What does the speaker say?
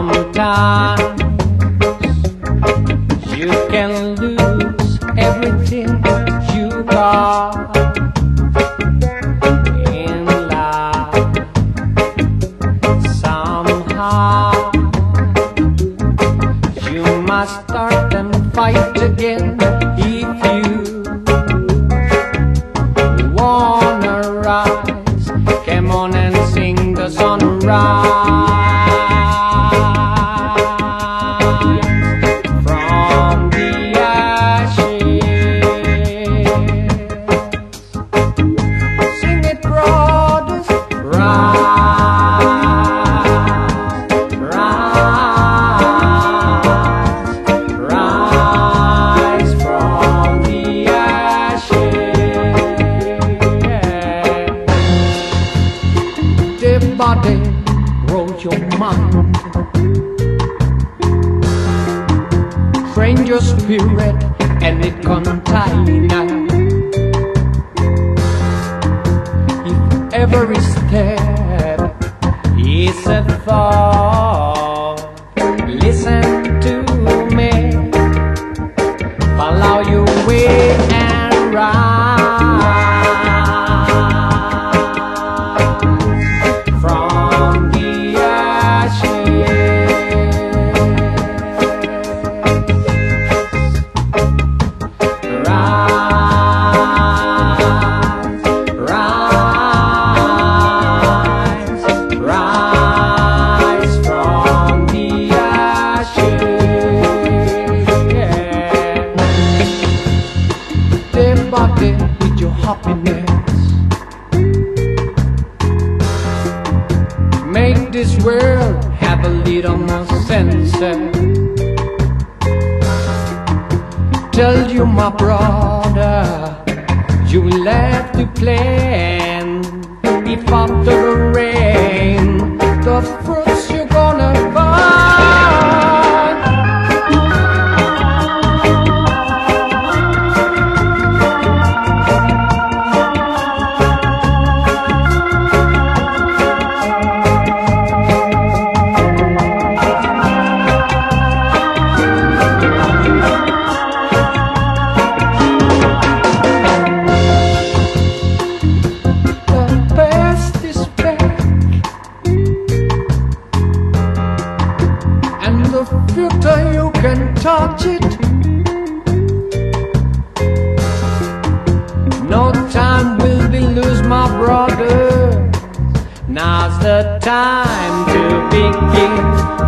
sometimes you can lose everything you got in life. Somehow you must start and fight again if you. Train your spirit, and it contain every step Day with your happiness, make this world have a little more sense. Eh? Tell you, my brother, you will have to plan. After the rain, the fruits touch it. No time will be lost, my brother. Now's the time to begin.